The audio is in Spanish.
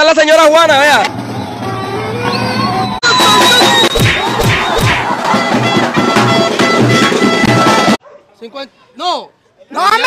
está la señora Juana, vea. Cincuenta- No. No me